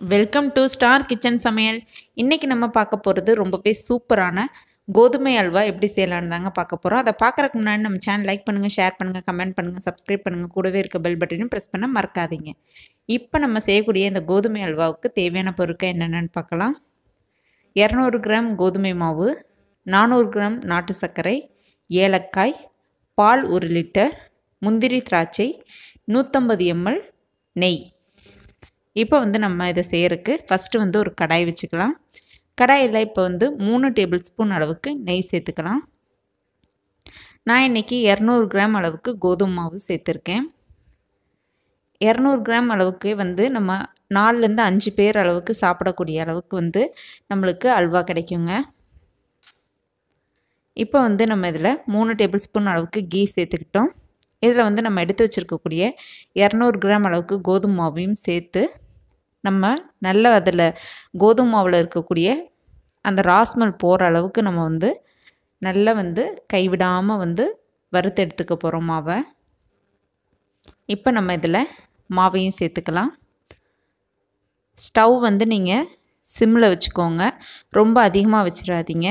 Welcome to star kitchen சமையல். இன்றைக்கி நம்ம பார்க்க போகிறது ரொம்பவே சூப்பரான கோதுமை அல்வா எப்படி செய்யலான்னு தாங்க பார்க்க போகிறோம் அதை பார்க்குறக்கு முன்னாடி நம்ம சேனல் லைக் பண்ணுங்கள் ஷேர் பண்ணுங்கள் கமெண்ட் பண்ணுங்கள் சப்ஸ்கிரைப் பண்ணுங்கள் கூடவே இருக்க பெல் பட்டனையும் ப்ரெஸ் பண்ண மறக்காதீங்க. இப்போ நம்ம செய்யக்கூடிய இந்த கோதுமை அல்வாவுக்கு தேவையான பொருட்கள் என்னென்னு பார்க்கலாம். இரநூறு கிராம் கோதுமை மாவு நானூறு கிராம் நாட்டு சர்க்கரை ஏலக்காய் பால் ஒரு லிட்டர் முந்திரி திராட்சை நூற்றம்பது எம்எல் நெய். இப்போ வந்து நம்ம இதை செய்கிறதுக்கு ஃபஸ்ட்டு வந்து ஒரு கடாய் வச்சுக்கலாம். கடாயில் இப்போ வந்து மூணு டேபிள் ஸ்பூன் அளவுக்கு நெய் சேர்த்துக்கலாம். நான் இன்றைக்கி இரநூறு கிராம் அளவுக்கு கோதுமை மாவு சேர்த்துருக்கேன். இரநூறு கிராம் அளவுக்கு வந்து நம்ம நாலுலேருந்து அஞ்சு பேர் அளவுக்கு சாப்பிடக்கூடிய அளவுக்கு வந்து நம்மளுக்கு அல்வா கிடைக்குங்க. இப்போ வந்து நம்ம இதில் மூணு டேபிள் ஸ்பூன் அளவுக்கு கீ சேர்த்துக்கிட்டோம். இதில் வந்து நம்ம எடுத்து வச்சுருக்கக்கூடிய இரநூறு கிராம் அளவுக்கு கோதுமை மாவையும் சேர்த்து நம்ம நல்ல அதில் கோதுமை மாவில் இருக்கக்கூடிய அந்த ராஸ்மல் போகிற அளவுக்கு நம்ம வந்து நல்லா வந்து கைவிடாமல் வந்து வறுத்து எடுத்துக்க போகிறோம் மாவை. இப்போ நம்ம இதில் மாவையும் சேர்த்துக்கலாம். ஸ்டவ் வந்து நீங்கள் சிம்மில் வச்சுக்கோங்க. ரொம்ப அதிகமாக வச்சிடாதீங்க.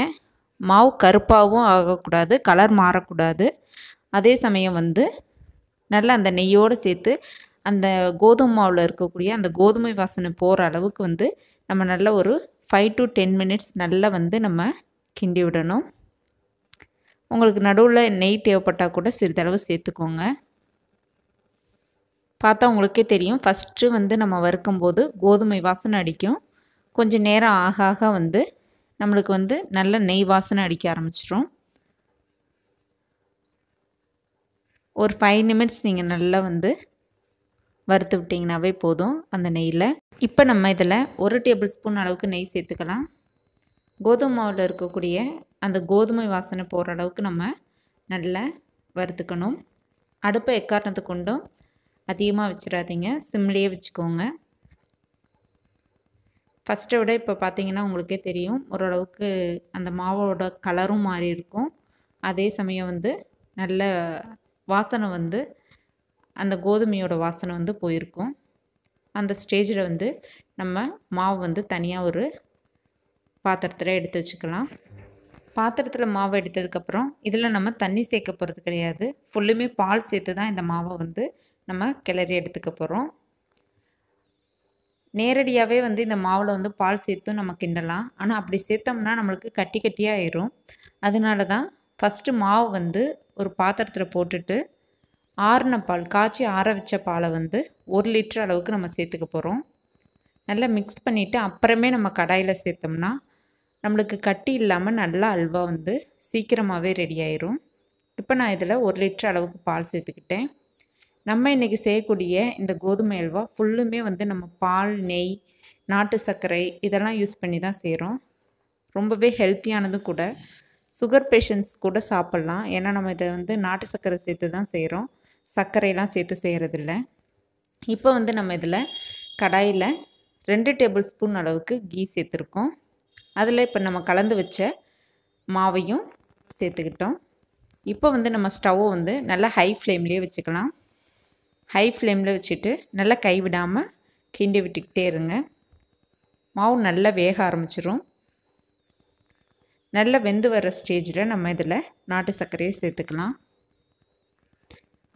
மாவு கருப்பாகவும் ஆகக்கூடாது கலர் மாறக்கூடாது. அதே சமயம் வந்து நல்லா அந்த நெய்யோடு சேர்த்து அந்த கோதுமை மாவில் இருக்கக்கூடிய அந்த கோதுமை வாசனை போகிற அளவுக்கு வந்து நம்ம நல்ல ஒரு ஃபைவ் டு டென் மினிட்ஸ் நல்லா வந்து நம்ம கிண்டி விடணும். உங்களுக்கு நடுவில் நெய் தேவைப்பட்டால் கூட சிறிதளவு சேர்த்துக்கோங்க. பார்த்தா உங்களுக்கே தெரியும். ஃபஸ்ட்டு வந்து நம்ம வறுக்கும்போது கோதுமை வாசனை அடிக்கும். கொஞ்சம் நேரம் ஆக ஆக வந்து நம்மளுக்கு வந்து நல்ல நெய் வாசனை அடிக்க ஆரம்பிச்சிடும் ஒரு ஃபைவ் நிமிட்ஸ் நீங்கள் நல்லா வந்து வறுத்து விட்டிங்கனாவே போதும் அந்த நெய்யில். இப்போ நம்ம இதில் ஒரு டேபிள் ஸ்பூன் அளவுக்கு நெய் சேர்த்துக்கலாம். கோதுமை மாவில் இருக்கக்கூடிய அந்த கோதுமை வாசனை போகிற அளவுக்கு நம்ம நல்லா வறுத்துக்கணும். அடுப்பை எக்காரணத்தை கொண்டும் அதிகமாக வச்சிடாதீங்க. சிம்லேயே வச்சுக்கோங்க. ஃபஸ்ட்டை விட இப்போ பார்த்தீங்கன்னா உங்களுக்கே தெரியும். ஓரளவுக்கு அந்த மாவோட கலரும் மாறி இருக்கும். அதே சமயம் வந்து நல்ல வாசனை வந்து அந்த கோதுமையோட வாசனை வந்து போயிருக்கும். அந்த ஸ்டேஜில் வந்து நம்ம மாவு வந்து தனியாக ஒரு பாத்திரத்தில் எடுத்து வச்சுக்கலாம். பாத்திரத்தில் மாவு எடுத்ததுக்கப்புறம் இதில் நம்ம தண்ணி சேர்க்க போகிறது கிடையாது. ஃபுல்லுமே பால் சேர்த்து தான் இந்த மாவை வந்து நம்ம கிளறி எடுத்துக்க போகிறோம் நேரடியாகவே வந்து இந்த மாவில் வந்து பால் சேர்த்தும் நம்ம கிண்டலாம். ஆனால் அப்படி சேர்த்தோம்னா நம்மளுக்கு கட்டி கட்டியாக ஆயிரும். அதனால தான் ஃபஸ்ட்டு மாவு வந்து ஒரு பாத்திரத்தில் போட்டுட்டு ஆறின பால் காய்ச்சி ஆற வச்ச பாலை வந்து ஒரு லிட்டர் அளவுக்கு நம்ம சேர்த்துக்க போகிறோம் நல்லா மிக்ஸ் பண்ணிவிட்டு அப்புறமே நம்ம கடாயில் சேர்த்தோம்னா நம்மளுக்கு கட்டி இல்லாமல் நல்லா அல்வா வந்து சீக்கிரமாகவே ரெடி ஆயிரும். இப்போ நான் இதில் ஒரு லிட்டர் அளவுக்கு பால் சேர்த்துக்கிட்டேன். நம்ம இன்றைக்கி செய்யக்கூடிய இந்த கோதுமை அல்வா ஃபுல்லுமே வந்து நம்ம பால் நெய் நாட்டு சர்க்கரை இதெல்லாம் யூஸ் பண்ணி தான் செய்கிறோம் ரொம்பவே ஹெல்த்தியானதும் கூட. சுகர் பேஷண்ட்ஸ் கூட சாப்பிட்லாம். ஏன்னா நம்ம இதை வந்து நாட்டு சர்க்கரை சேர்த்து தான் செய்கிறோம் சர்க்கரையெல்லாம் சேர்த்து செய்கிறதில்ல இப்போ வந்து நம்ம இதில் கடாயில் ரெண்டு டேபிள் ஸ்பூன் அளவுக்கு கீ சேர்த்துருக்கோம். அதில் இப்போ நம்ம கலந்து வச்ச மாவையும் சேர்த்துக்கிட்டோம். இப்போ வந்து நம்ம ஸ்டவ்வை வந்து நல்லா ஹை ஃப்ளேம்லேயே வச்சுக்கலாம். ஹை ஃப்ளேமில் வச்சுட்டு நல்லா கைவிடாமல் கிண்டி விட்டுக்கிட்டே இருங்க. மாவு நல்லா வேக ஆரம்பிச்சிரும். நல்லா வெந்து வர ஸ்டேஜில் நம்ம இதில் நாட்டு சர்க்கரையை சேர்த்துக்கலாம்.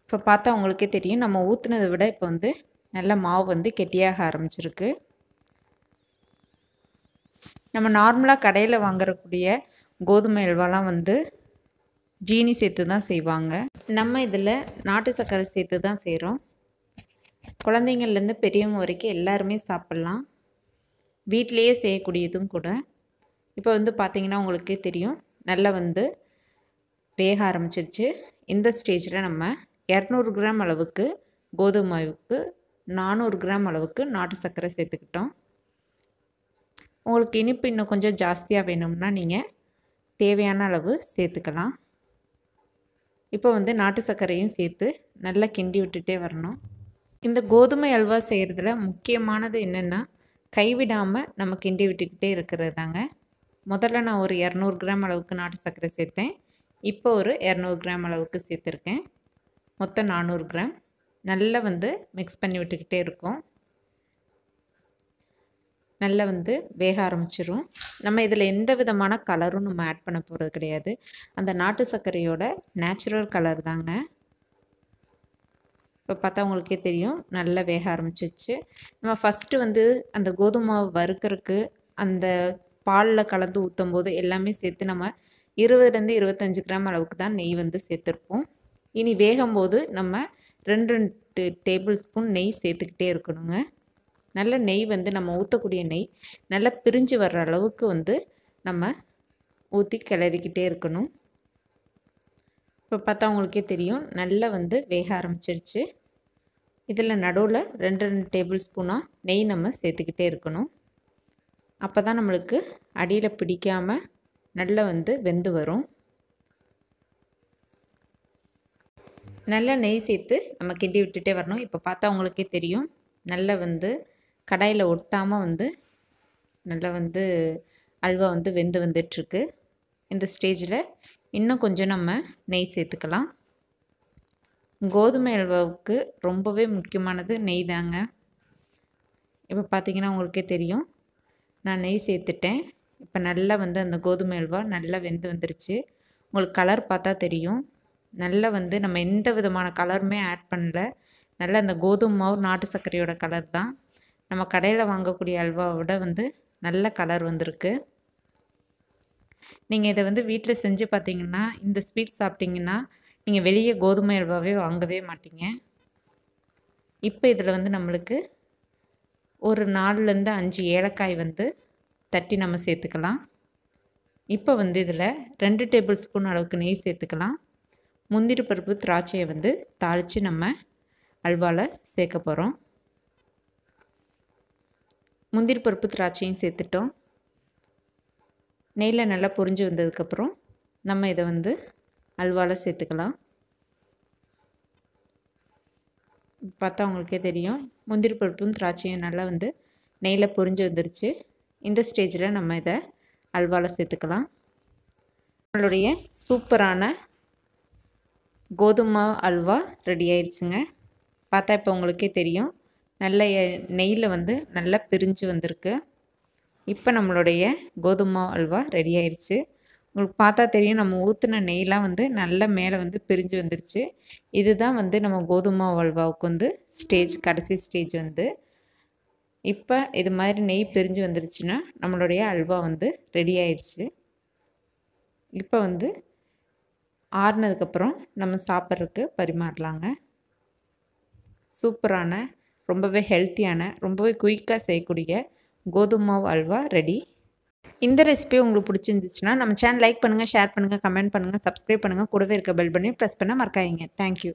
இப்போ பார்த்தா உங்களுக்கே தெரியும் நம்ம ஊற்றுனதை விட இப்போ வந்து நல்ல மாவு வந்து கெட்டியாக ஆரம்பிச்சிருக்கு. நம்ம நார்மலாக கடையில் வாங்கக்கூடிய கோதுமை அல்வாலாம் வந்து ஜீனி சேர்த்து தான் செய்வாங்க. நம்ம இதில் நாட்டு சர்க்கரை சேர்த்து தான் செய்கிறோம் குழந்தைங்கள்லேருந்து பெரியவங்க வரைக்கும் எல்லாருமே சாப்பிட்லாம். வீட்டிலையே செய்யக்கூடியதும் கூட. இப்போ வந்து பார்த்திங்கன்னா உங்களுக்கே தெரியும். நல்லா வந்து வேக ஆரம்பிச்சிருச்சு. இந்த ஸ்டேஜில் நம்ம இரநூறு கிராம் அளவுக்கு கோதுமை மாவுக்கு நானூறு கிராம் அளவுக்கு நாட்டு சர்க்கரை சேர்த்துக்கிட்டோம். உங்களுக்கு இனிப்பு இன்னும் கொஞ்சம் ஜாஸ்தியாக வேணும்னா நீங்கள் தேவையான அளவு சேர்த்துக்கலாம். இப்போ வந்து நாட்டு சர்க்கரையும் சேர்த்து நல்லா கிண்டி விட்டுட்டே வரணும். இந்த கோதுமை அல்வா செய்கிறதுல முக்கியமானது என்னென்னா கைவிடாமல் நம்ம கிண்டி விட்டுக்கிட்டே இருக்கிறது தாங்க. முதல்ல நான் ஒரு இரநூறு கிராம் அளவுக்கு நாட்டு சர்க்கரை சேர்த்தேன். இப்போ ஒரு இரநூறு கிராம் அளவுக்கு சேர்த்துருக்கேன். மொத்தம் நானூறு கிராம். நல்லா வந்து மிக்ஸ் பண்ணி விட்டுக்கிட்டே இருக்கும். நல்லா வந்து வேக ஆரம்பிச்சிரும். நம்ம இதில் எந்த விதமான கலரும் நம்ம ஆட் பண்ண போகிறது கிடையாது. அந்த நாட்டு சர்க்கரையோட நேச்சுரல் கலர் தாங்க. இப்போ பார்த்தா உங்களுக்கே தெரியும். நல்லா வேக ஆரம்பிச்சிச்சு. நம்ம ஃபஸ்ட்டு வந்து அந்த கோதுமை வறுக்கிறதுக்கு அந்த பாலில் கலந்து ஊற்றும் போது எல்லாமே சேர்த்து நம்ம இருபதுலேருந்து இருபத்தஞ்சி கிராம் அளவுக்கு தான் நெய் வந்து சேர்த்துருப்போம். இனி வேகும்போது நம்ம ரெண்டு ரெண்டு டேபிள் ஸ்பூன் நெய் சேர்த்துக்கிட்டே இருக்கணுங்க. நல்ல நெய் வந்து நம்ம ஊற்றக்கூடிய நெய் நல்லா பிரிஞ்சு வர்ற அளவுக்கு வந்து நம்ம ஊற்றி கிளறிக்கிட்டே இருக்கணும். இப்போ பார்த்தா உங்களுக்கே தெரியும் நல்லா வந்து வேக ஆரம்பிச்சிருச்சு. இதில் நடுவில் ரெண்டு ரெண்டு டேபிள் ஸ்பூனாக நெய் நம்ம சேர்த்துக்கிட்டே இருக்கணும். அப்போ தான் நம்மளுக்கு அடியில் பிடிக்காமல் நல்லா வந்து வெந்து வரும். நல்லா நெய் சேர்த்து நம்ம கிண்டி விட்டுட்டே வரணும். இப்போ பார்த்தா உங்களுக்கே தெரியும். நல்லா வந்து கடாயில் ஒட்டாமல் வந்து நல்லா வந்து அல்வா வந்து வெந்து வந்துட்டுருக்கு. இந்த ஸ்டேஜில் இன்னும் கொஞ்சம் நம்ம நெய் சேர்த்துக்கலாம். கோதுமை அல்வாவுக்கு ரொம்பவே முக்கியமானது நெய் தாங்க. இப்போ பார்த்தீங்கன்னா உங்களுக்கே தெரியும். நான் நெய் சேர்த்துட்டேன். இப்போ நல்லா வந்து அந்த கோதுமை அல்வா நல்லா வெந்து வந்துருச்சு. உங்களுக்கு கலர் பார்த்தா தெரியும். நல்லா வந்து நம்ம எந்த விதமான கலருமே ஆட் பண்ணல. நல்லா அந்த கோதுமை மாவு நாட்டு சர்க்கரையோட கலர் தான். நம்ம கடையில் வாங்கக்கூடிய அல்வாவோட வந்து நல்ல கலர் வந்திருக்கு. நீங்கள் இதை வந்து வீட்டில் செஞ்சு பார்த்தீங்கன்னா இந்த ஸ்வீட் சாப்பிட்டிங்கன்னா நீங்கள் வெளியே கோதுமை அல்வாவே வாங்கவே மாட்டீங்க. இப்போ இதில் வந்து நம்மளுக்கு ஒரு நாலுலேருந்து அஞ்சு ஏலக்காய் வந்து தட்டி நம்ம சேர்த்துக்கலாம். இப்போ வந்து இதில் ரெண்டு டேபிள் ஸ்பூன் அளவுக்கு நெய் சேர்த்துக்கலாம். முந்திரி பருப்பு திராட்சையை வந்து தாளித்து நம்ம அல்வாவில் சேர்க்க போகிறோம் முந்திரி பருப்பு திராட்சையும் சேர்த்துட்டோம். நெய்யில் நல்லா பொரிஞ்சு வந்ததுக்கப்புறம் நம்ம இதை வந்து அல்வாவில் சேர்த்துக்கலாம். பார்த்தா உங்களுக்கே தெரியும். முந்திரி பருப்பும் திராட்சையும் நல்லா வந்து நெய்யில் பொரிஞ்சு வந்துருச்சு. இந்த ஸ்டேஜில் நம்ம இதை அல்வாவில் சேர்த்துக்கலாம். நம்மளுடைய சூப்பரான கோதுமை அல்வா ரெடி ஆயிடுச்சுங்க. பார்த்தா இப்போ உங்களுக்கே தெரியும். நல்ல நெய்யில் வந்து நல்லா பிரிஞ்சு வந்திருக்கு. இப்போ நம்மளுடைய கோதுமை அல்வா ரெடி ஆயிடுச்சு. உங்களுக்கு பார்த்தா தெரியும் நம்ம ஊற்றின நெய்லாம் வந்து நல்ல மேலே வந்து பிரிஞ்சு வந்துருச்சு. இதுதான் வந்து நம்ம கோதுமை அல்வாவுக்கு வந்து ஸ்டேஜ் கடைசி ஸ்டேஜ் வந்து. இப்போ இது மாதிரி நெய் பிரிஞ்சு வந்துருச்சுன்னா நம்மளுடைய அல்வா வந்து ரெடி ஆயிடுச்சு. இப்போ வந்து ஆறுனதுக்கப்புறம் நம்ம சாப்பிட்றதுக்கு பரிமாறலாங்க. சூப்பரான ரொம்பவே ஹெல்த்தியான ரொம்பவே குயிக்காக செய்யக்கூடிய கோதுமை மாவு அல்வா ரெடி இந்த ரெசிபி உங்களுக்கு பிடிச்சிருந்துச்சுன்னா நம்ம சேனல் லைக் பண்ணுங்கள் ஷேர் பண்ணுங்கள் கமெண்ட் பண்ணுங்கள் சப்ஸ்கிரைப் பண்ணுங்கள் கூடவே இருக்க பெல் பண்ணி ப்ரெஸ் பண்ண மறக்காதீங்க. தேங்க்யூ